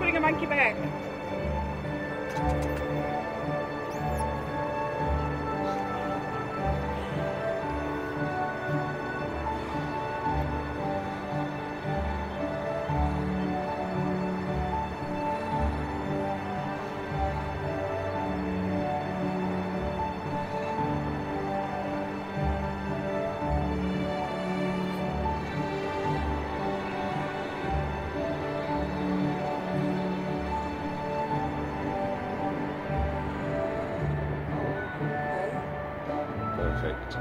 putting a monkey back. perfect.